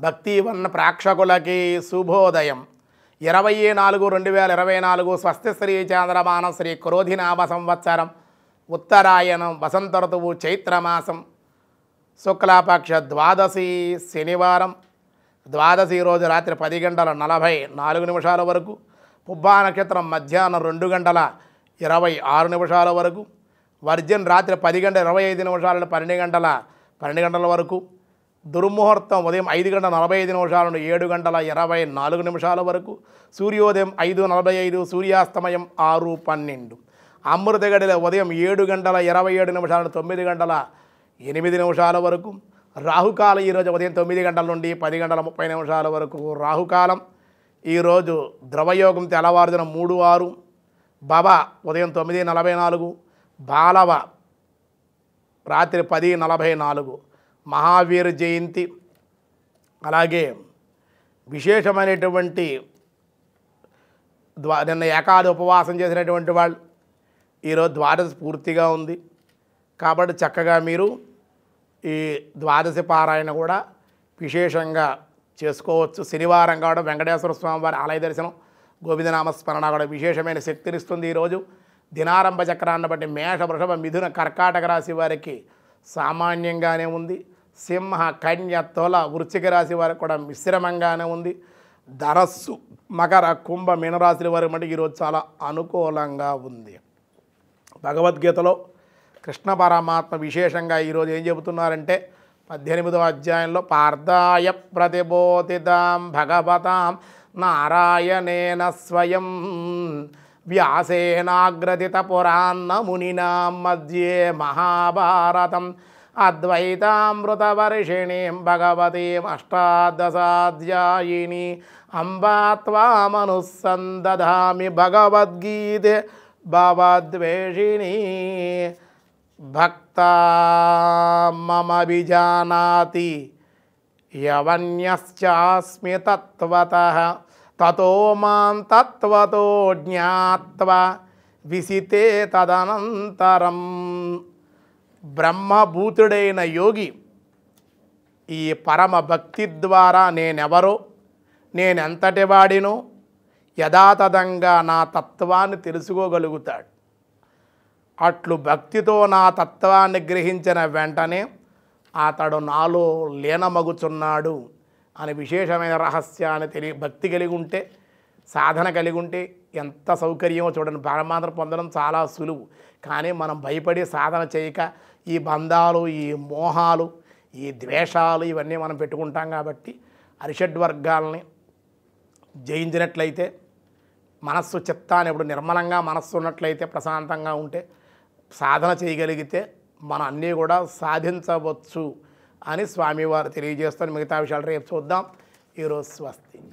భక్తి వన్న ప్రేక్షకులకి శుభోదయం. ఇరవై నాలుగు రెండు వేల ఇరవై నాలుగు స్వస్తి శ్రీ చాంద్రమానం శ్రీ క్రోధినామ సంవత్సరం. ఉత్తరాయణం వసంత ఋతువు చైత్రమాసం. శుక్లాపక్ష ద్వాదశి శనివారం. ద్వాదశి రోజు రాత్రి పది గంటల నలభై నాలుగు నిమిషాల వరకు. పుబ్బా నక్షత్రం మధ్యాహ్నం రెండు గంటల ఇరవై ఆరు నిమిషాల వరకు. వర్జన్ రాత్రి పది గంటల ఇరవై ఐదు నిమిషాల పన్నెండు గంటల పన్నెండు గంటల వరకు. దుర్ముహూర్తం ఉదయం ఐదు గంటల నలభై ఐదు నిమిషాల నుండి ఏడు గంటల ఇరవై నాలుగు నిమిషాల వరకు సూర్యోదయం ఐదు నలభై ఐదు సూర్యాస్తమయం ఆరు పన్నెండు. అమృత గడిల ఉదయం ఏడు గంటల ఇరవై ఏడు నిమిషాల నుండి తొమ్మిది గంటల ఎనిమిది నిమిషాల వరకు రాహుకాలం ఈరోజు ఉదయం తొమ్మిది గంటల నుండి పది గంటల ముప్పై నిమిషాల వరకు రాహుకాలం. ఈరోజు ద్రవయోగం తెల్లవారుజున మూడు ఆరు బవ ఉదయం తొమ్మిది నలభై నాలుగు బాలవ రాత్రి పది నలభై నాలుగు. మహావీర జయంతి అలాగే విశేషమైనటువంటి ద్వా నిన్న ఏకాది ఉపవాసం చేసినటువంటి వాళ్ళు ఈరోజు ద్వాదశి పూర్తిగా ఉంది. కాబట్టి చక్కగా మీరు ఈ ద్వాదశి పారాయణ కూడా విశేషంగా చేసుకోవచ్చు. శనివారం కావడం వెంకటేశ్వర స్వామి వారి ఆలయ దర్శనం గోవిందనామ స్మరణ కూడా విశేషమైన శక్తినిస్తుంది ఈరోజు. దినారంభ చక్రాన్ని బట్టి మేష వృషభ మిథున కర్కాటక రాశి వారికి సామాన్యంగానే ఉంది. సింహ కన్య తొల వృశ్చిక రాశి వారికి కూడా మిశ్రమంగానే ఉంది. ధనస్సు మకర కుంభ మీనరాశుల వారి మటుకు ఈరోజు చాలా అనుకూలంగా ఉంది. భగవద్గీతలో కృష్ణ పరమాత్మ విశేషంగా ఈరోజు ఏం చెబుతున్నారంటే పద్దెనిమిదవ అధ్యాయంలో పార్థాయ ప్రతిబోధితాం భగవతాం నారాయణేన స్వయం వ్యాసేనాగ్రదిత పురాన్న మునినా మధ్యే మహాభారతం. అద్వైతామృతవర్షిణీం భగవతీం అష్టాదశాధ్యాయిని అంబా త్వామనుసందధామి భగవద్గీతే భవద్వేషిణి భక్త మమ విజానాతి యవన్యశ్చాస్మి తత్వత తతో మాం తత్వతో జ్ఞాత్వా విసితే తదనంతరం బ్రహ్మభూతుడైన యోగి ఈ పరమ భక్తి ద్వారా నేనెవరో నేనెంతటి వాడినో యథాతథంగా నా తత్వాన్ని తెలుసుకోగలుగుతాడు. అట్లు భక్తితో నా తత్వాన్ని గ్రహించిన వెంటనే అతడు నాలో లీనమగుచున్నాడు అని విశేషమైన రహస్యాన్ని తెలియ భక్తి కలిగి ఉంటే సాధన కలిగి ఉంటే ఎంత సౌకర్యమో చూడండి. పరమాత్మ పొందడం చాలా సులువు. కానీ మనం భయపడి సాధన చేయక ఈ బంధాలు ఈ మోహాలు ఈ ద్వేషాలు ఇవన్నీ మనం పెట్టుకుంటాం కాబట్టి అరిషడ్ వర్గాలని జయించినట్లయితే మనస్సు చిత్తాన్ని ఇప్పుడు నిర్మలంగా మనస్సు ఉన్నట్లయితే ప్రశాంతంగా ఉంటే సాధన చేయగలిగితే మనం అన్నీ కూడా సాధించవచ్చు అని స్వామివారు తెలియజేస్తాను మిగతా విషయాలు రేపు చూద్దాం. ఈరోజు స్వస్తి.